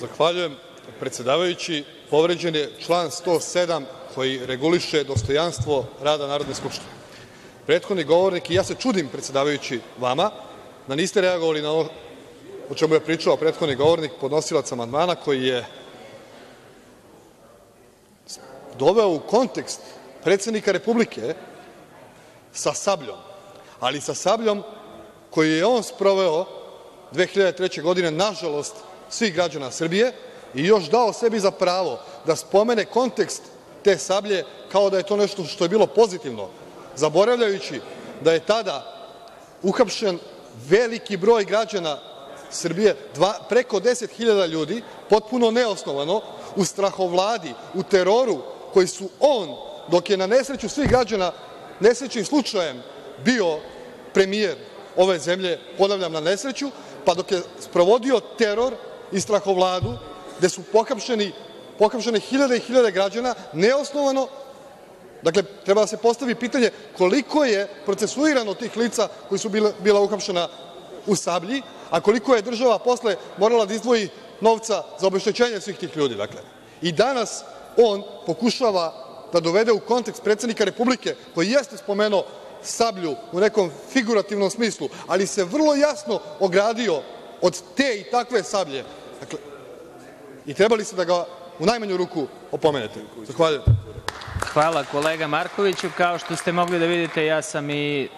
Zahvaljujem, predsedavajući. Povređen je član 107. koji reguliše dostojanstvo rada Narodne skupštine. Prethodni govornik, i ja se čudim, predsedavajući, vama da niste reagovali na ovo o čemu je pričao prethodni govornik, podnosilac amandmana, koji je doveo u kontekst predsednika Republike sa „Sabljom“, ali sa „Sabljom“ koju je on sproveo 2003. godine, nažalost svih građana Srbije, i još dao sebi za pravo da spomene kontekst te „Sablje“ kao da je to nešto što je bilo pozitivno, zaboravljajući da je tada uhapšen veliki broj građana Srbije, preko 10.000 ljudi, potpuno neosnovano, u strahovladi, u teroru koji su on, dok je na nesreću svih građana nesrećnim slučajem bio premijer ove zemlje, ponavljam na nesreću, pa dok je sprovodio teror i strahovladu, gde su pohapšene hiljade i hiljade građana neosnovano, dakle, treba da se postavi pitanje koliko je procesuirano tih lica koja su bila uhapšena u „Sablji“, a koliko je država posle morala da izdvoji novca za obeštećenje svih tih ljudi. I danas on pokušava da dovede u kontekst predsednika Republike, koji jeste spomenuo „Sablju“ u nekom figurativnom smislu, ali se vrlo jasno ogradio od te i takve „Sablje“ i trebali ste da ga u najmanju ruku opomenete. Zahvaljujem. Hvala, kolega Markoviću. Kao što ste mogli da vidite, ja sam i